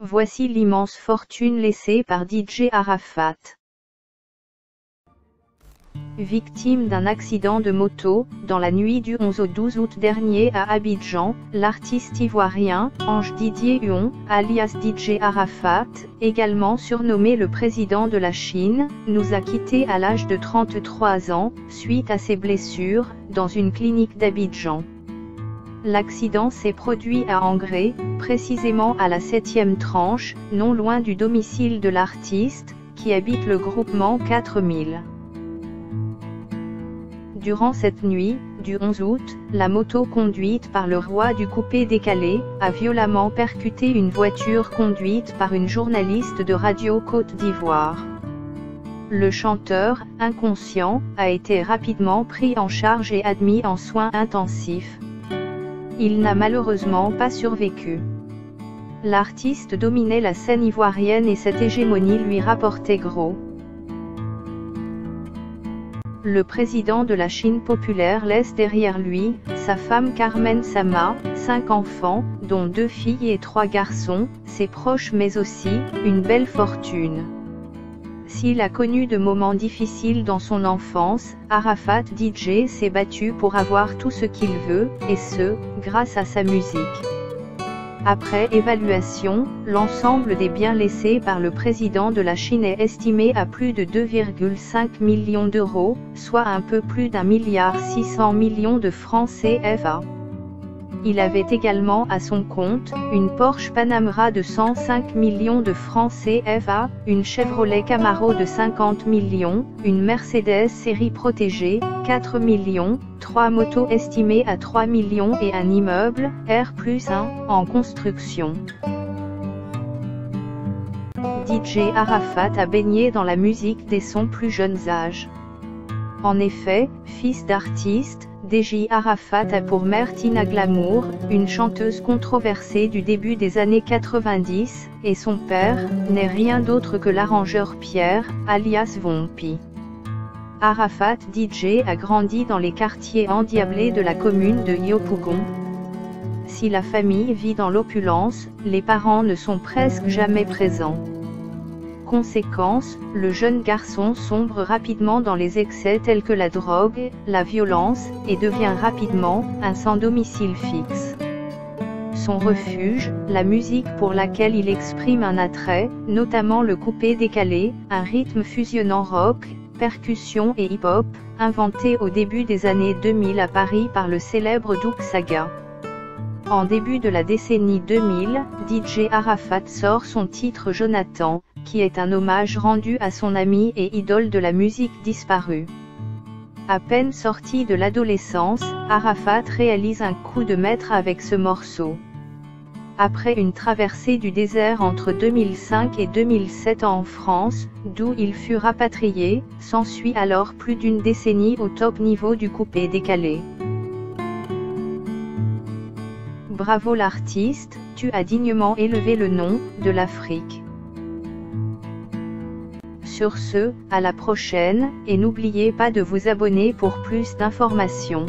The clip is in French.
Voici l'immense fortune laissée par DJ Arafat. Victime d'un accident de moto, dans la nuit du 11 au 12 août dernier à Abidjan, l'artiste ivoirien, Ange Didier Huon, alias DJ Arafat, également surnommé le président de la Chine, nous a quittés à l'âge de 33 ans, suite à ses blessures, dans une clinique d'Abidjan. L'accident s'est produit à Angré, précisément à la septième tranche, non loin du domicile de l'artiste, qui habite le groupement 4000. Durant cette nuit, du 11 août, la moto conduite par le roi du coupé décalé, a violemment percuté une voiture conduite par une journaliste de Radio Côte d'Ivoire. Le chanteur, inconscient, a été rapidement pris en charge et admis en soins intensifs. Il n'a malheureusement pas survécu. L'artiste dominait la scène ivoirienne et cette hégémonie lui rapportait gros. Le président de la Chine populaire laisse derrière lui, sa femme Carmen Sama, cinq enfants, dont deux filles et trois garçons, ses proches mais aussi, une belle fortune. S'il a connu de moments difficiles dans son enfance, Arafat DJ s'est battu pour avoir tout ce qu'il veut, et ce, grâce à sa musique. Après évaluation, l'ensemble des biens laissés par le président de la Chine est estimé à plus de 2,5 millions d'euros, soit un peu plus d'un milliard 600 millions de francs CFA. Il avait également à son compte, une Porsche Panamera de 105 millions de francs CFA, une Chevrolet Camaro de 50 millions, une Mercedes série protégée, 4 millions, trois motos estimées à 3 millions et un immeuble, R 1, en construction. DJ Arafat a baigné dans la musique dès son plus jeune âge. En effet, fils d'artiste, DJ Arafat a pour mère Tina Glamour, une chanteuse controversée du début des années 90, et son père, n'est rien d'autre que l'arrangeur Pierre, alias Vompi. Arafat DJ a grandi dans les quartiers endiablés de la commune de Yopougon. Si la famille vit dans l'opulence, les parents ne sont presque jamais présents. Conséquence, le jeune garçon sombre rapidement dans les excès tels que la drogue, la violence, et devient rapidement un sans domicile fixe. Son refuge, la musique pour laquelle il exprime un attrait, notamment le coupé décalé, un rythme fusionnant rock, percussion et hip-hop, inventé au début des années 2000 à Paris par le célèbre Doug Saga. En début de la décennie 2000, DJ Arafat sort son titre Jonathan, qui est un hommage rendu à son ami et idole de la musique disparue. À peine sorti de l'adolescence, Arafat réalise un coup de maître avec ce morceau. Après une traversée du désert entre 2005 et 2007 en France, d'où il fut rapatrié, s'ensuit alors plus d'une décennie au top niveau du coupé décalé. Bravo l'artiste, tu as dignement élevé le nom de l'Afrique. Sur ce, à la prochaine, et n'oubliez pas de vous abonner pour plus d'informations.